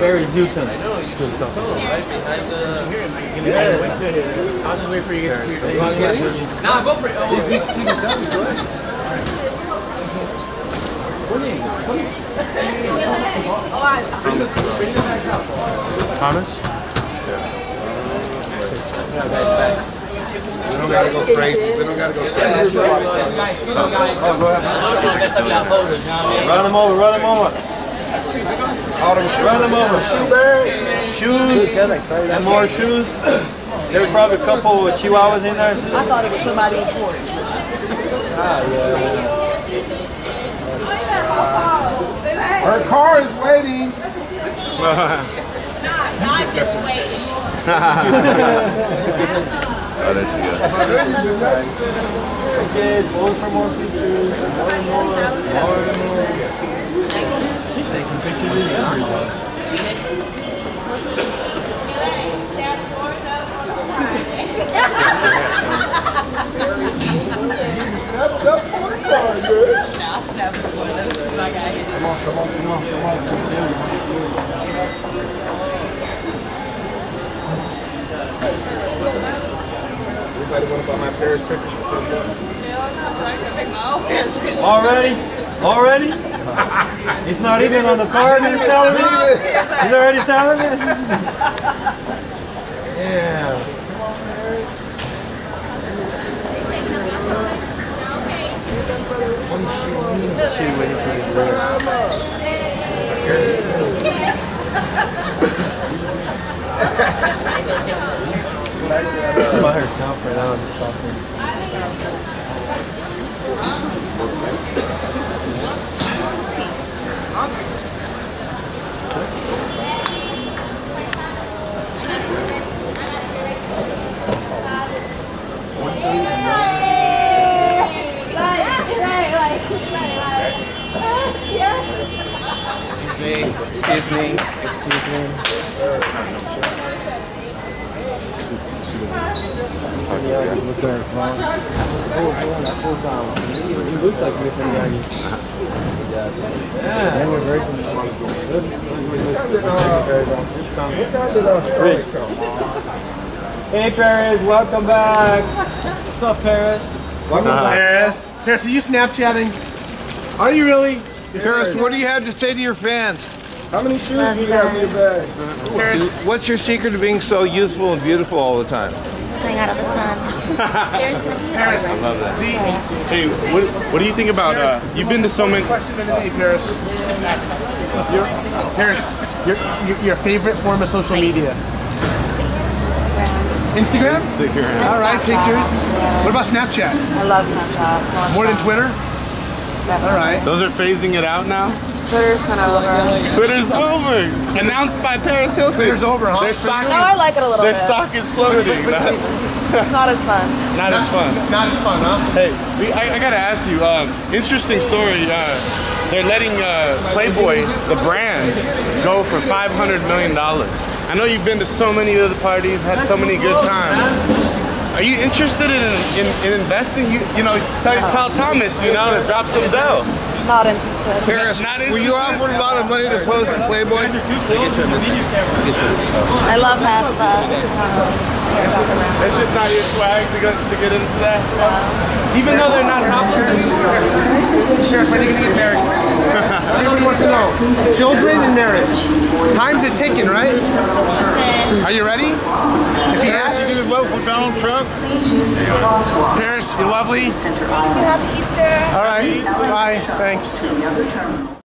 Barry Zutton. I'll just wait for you to get to your Nah, go for it. Oh, you see yourself. Go ahead. Thomas? We don't gotta go crazy. We don't gotta go crazy. Run him over, run him over. All them shoes. Run him over. Shoe bag. Shoes and more shoes. There's probably a couple of chihuahuas in there. I thought it was somebody important. Her car is waiting. Not just waiting. Oh, there she goes. Okay, pose for more pictures. More and more. More and more. She's taking pictures of everybody. That, that point car, man. Come on, come on, come on, come on. Everybody want? Already? Already? It's not even on the card they're selling it? He's already selling it? Yeah. She waiting for his brother. By herself right now in the stop Excuse me. Excuse me. Yeah, look at her phone. Oh, man, that pulls down. He looks like Miss Andrade. Yeah. And we're very What time did uh, Scarlett come? Hey, Paris, welcome back. What's up, Paris? Welcome back. Paris. Paris, are you Snapchatting? Are you really? Paris, what do you have to say to your fans? How many shoes do you have in your bag? What's your secret to being so youthful and beautiful all the time? Staying out of the sun. There's Paris, I love that. Hey, what, what do you think about, uh, you've been to so many, question of the day, Paris. Your, Paris, your, your, your favorite form of social media? Instagram. Instagram? Instagram. All right, Snapchat. pictures. What about Snapchat? I love Snapchat. So much More than. Twitter? Definitely. All right. those are phasing it out now? Twitter's kind of over. Twitter's over. Announced by Paris Hilton. Twitter's over, huh? Their stock No, I like it a little Their bit. stock is plummeting. Not, It's not as fun. not as fun. Not as fun, huh? Hey, we, I, I gotta ask you. Um, interesting story. Uh, they're letting uh, Playboy, the brand, go for 500 million dollars. I know you've been to so many other parties, had so many good times. Are you interested in, in, in investing? You, you know, tell, tell Thomas, you know, to drop some dough. Not interested. Paris, Not were you interested? offered a lot of money to pose for Playboy? I love half of that. Um, It's just not your swag to, go, to get into that. Even though they're not topless anymore. Paris, when are you gonna get married? Everybody wants to know. Children and marriage. Time's a ticking, right? Are you ready? If he asks you to vote for Donald Trump, Paris, you're lovely. Happy Easter. All right. Bye. Thanks.